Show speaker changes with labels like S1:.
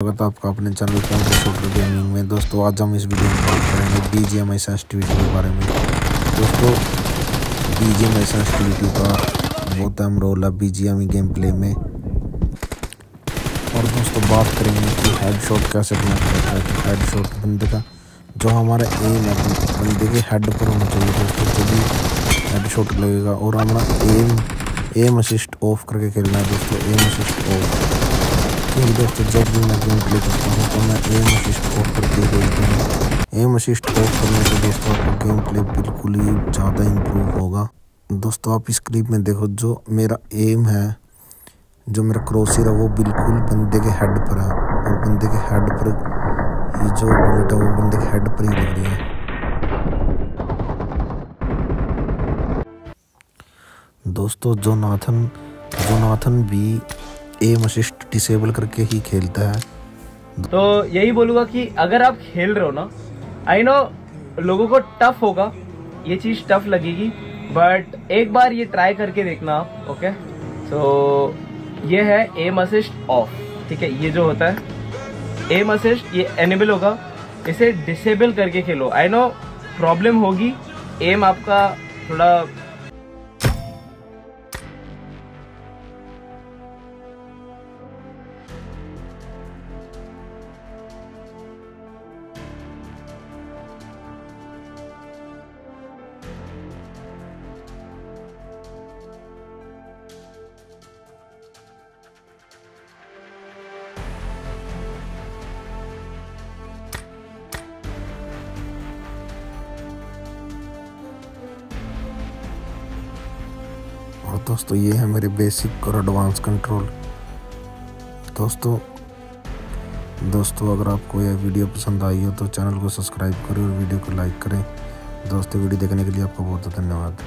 S1: स्वागत है आपका अपने चैनल कंप्यूटर गेमिंग में। दोस्तों, आज हम इस वीडियो में बात करेंगे बी जी एम सेंसिटिविटी के बारे में। दोस्तों बी जी एम सेंसिटिविटी का बहुत अहम रोल है B G M game play में। और दोस्तों, बात करेंगे कि हेड शॉट कैसे बनाया जाता है। हेड शॉट बंदे का जो हमारा एम है बंदे के हेड पर होना चाहिए दोस्तों तभी हेड शॉट लगेगा। और हमारा एम एम असिस्ट ऑफ़ करके खेलना है दोस्तों एम असिस्ट ऑफ़ क्योंकि दोस्तों जब भी मैं गेम प्ले करता हूँ तो मैं एम असिस्ट ऑफ़ करके खेलता हूँ एम असिस्ट ऑफ़ करने से दोस्तों आपका गेम प्ले बिल्कुल ही ज़्यादा इम्प्रूव होगा दोस्तों आप इस क्लिप में देखो जो मेरा एम है, जो मेरा क्रॉसर है, वो बिल्कुल बंदे के हेड पर है। और बंदे के हेड पर ही जो बुलेट है, वो बंदे के हेड पर ही लग रही है। दोस्तों, जोनाथन जोनाथन भी एम असिस्ट डिसेबल करके ही खेलता है।
S2: तो यही बोलूँगा कि अगर आप खेल रहे हो ना आई नो लोगों को टफ होगा ये चीज़ टफ लगेगी बट एक बार ये ट्राई करके देखना आप ओके सो so, ये है एम असिस्ट ऑफ़ ठीक है? ये जो होता है एम असिस्ट ये एनेबल होगा इसे डिसेबल करके खेलो। आई नो प्रॉब्लम होगी एम आपका थोड़ा
S1: और दोस्तों, ये है मेरे बेसिक और एडवांस कंट्रोल दोस्तों दोस्तों, अगर आपको यह वीडियो पसंद आई हो तो चैनल को सब्सक्राइब करें और वीडियो को लाइक करें। दोस्तों वीडियो देखने के लिए आपका बहुत बहुत धन्यवाद।